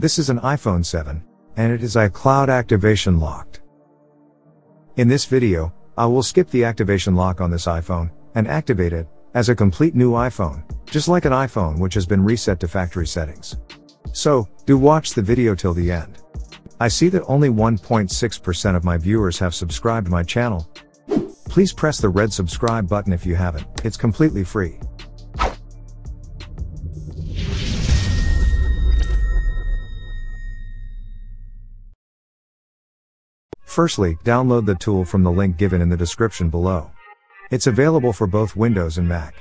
This is an iPhone 7, and it is iCloud activation locked. In this video, I will skip the activation lock on this iPhone, and activate it, as a complete new iPhone, just like an iPhone which has been reset to factory settings. So, do watch the video till the end. I see that only 1.6% of my viewers have subscribed my channel. Please press the red subscribe button if you haven't, it's completely free. Firstly, download the tool from the link given in the description below. It's available for both Windows and Mac.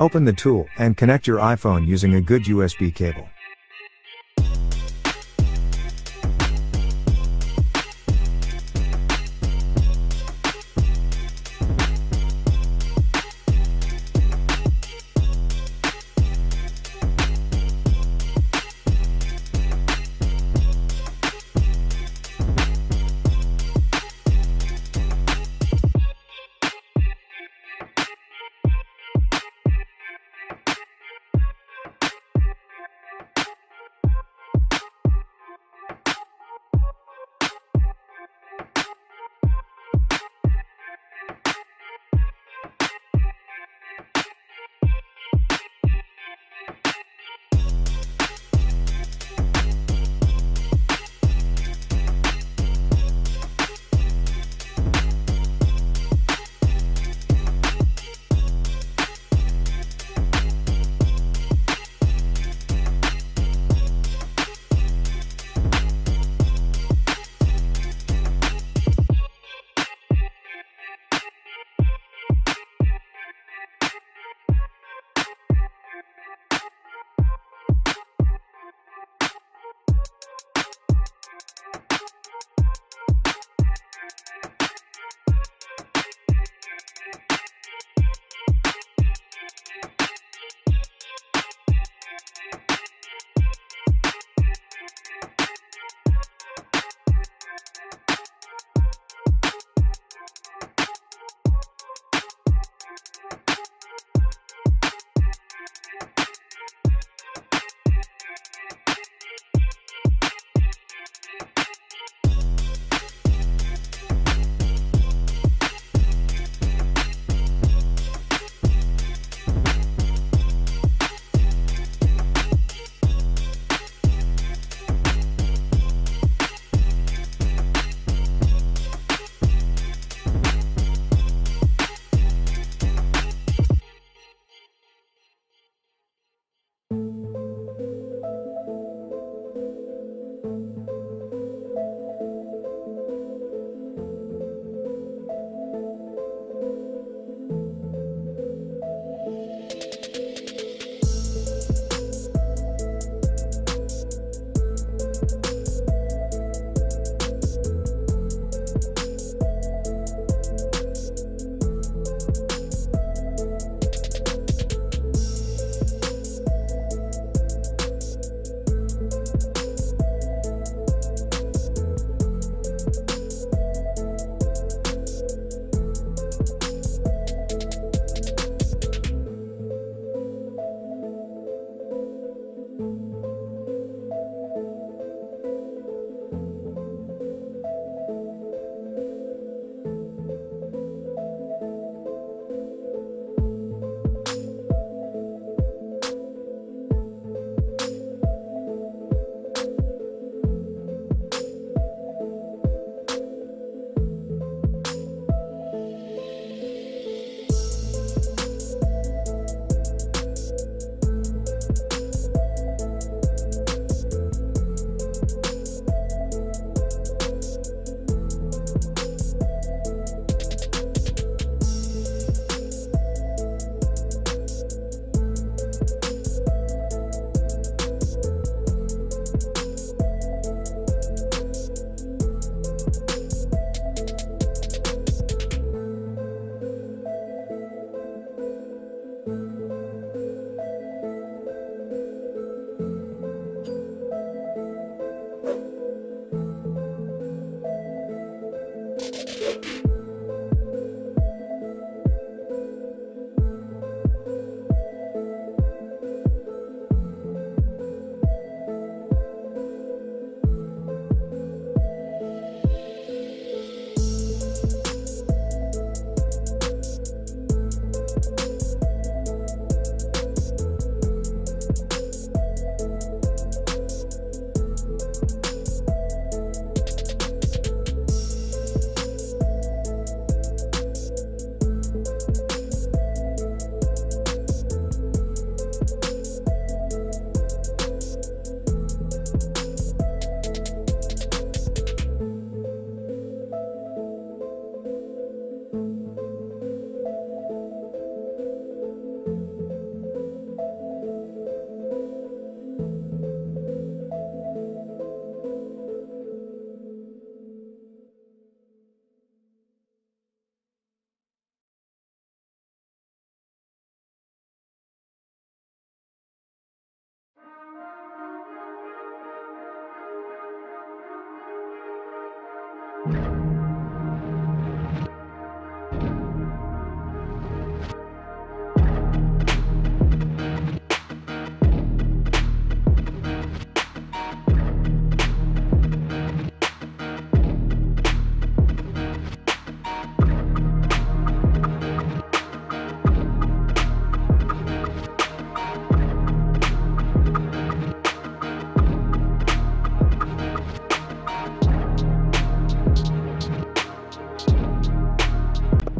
Open the tool and connect your iPhone using a good USB cable.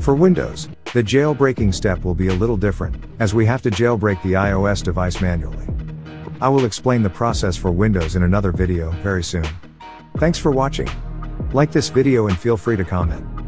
For Windows, the jailbreaking step will be a little different, as we have to jailbreak the iOS device manually. I will explain the process for Windows in another video very soon. Thanks for watching. Like this video and feel free to comment.